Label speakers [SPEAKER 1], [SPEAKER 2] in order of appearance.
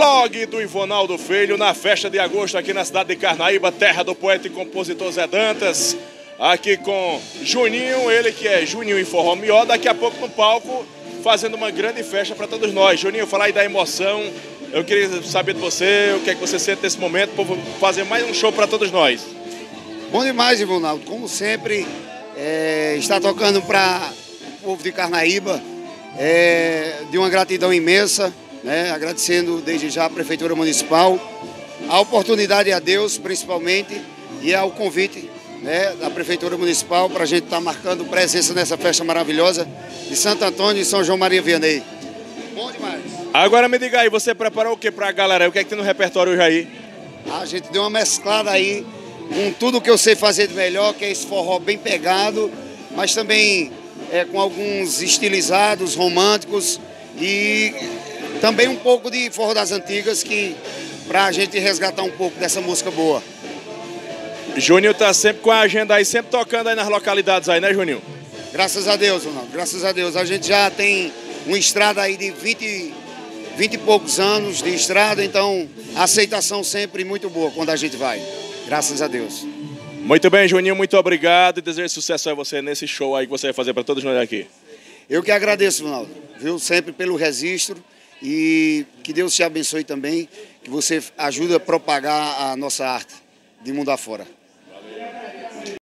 [SPEAKER 1] Blog do Ivonaldo Filho, na festa de agosto aqui na cidade de Carnaíba, terra do poeta e compositor Zé Dantas. Aqui com Juninho, ele que é Juninho e Forró Mió, daqui a pouco no palco, fazendo uma grande festa para todos nós. Juninho, falar aí da emoção, eu queria saber de você, o que é que você sente nesse momento, para fazer mais um show para todos nós.
[SPEAKER 2] Bom demais, Ivonaldo. Como sempre, é, está tocando para o povo de Carnaíba, é, de uma gratidão imensa né, agradecendo desde já a Prefeitura Municipal, a oportunidade a Deus, principalmente, e ao convite né, da Prefeitura Municipal para a gente estar tá marcando presença nessa festa maravilhosa de Santo Antônio e São João Maria Vianney. Bom demais.
[SPEAKER 1] Agora me diga aí, você preparou o que para a galera? O que é que tem no repertório hoje aí?
[SPEAKER 2] A gente deu uma mesclada aí com tudo que eu sei fazer de melhor, que é esse forró bem pegado, mas também é, com alguns estilizados, românticos e também um pouco de Forró das Antigas, que para a gente resgatar um pouco dessa música boa.
[SPEAKER 1] Juninho tá sempre com a agenda aí, sempre tocando aí nas localidades aí, né, Juninho?
[SPEAKER 2] Graças a Deus, Ronaldo. Graças a Deus. A gente já tem uma estrada aí de 20, 20 e poucos anos de estrada, então a aceitação sempre muito boa quando a gente vai. Graças a Deus.
[SPEAKER 1] Muito bem, Juninho, muito obrigado e desejo sucesso a você nesse show aí que você vai fazer para todos nós aqui.
[SPEAKER 2] Eu que agradeço, Ronaldo, viu? Sempre pelo registro e que Deus te abençoe também, que você ajude a propagar a nossa arte de mundo afora.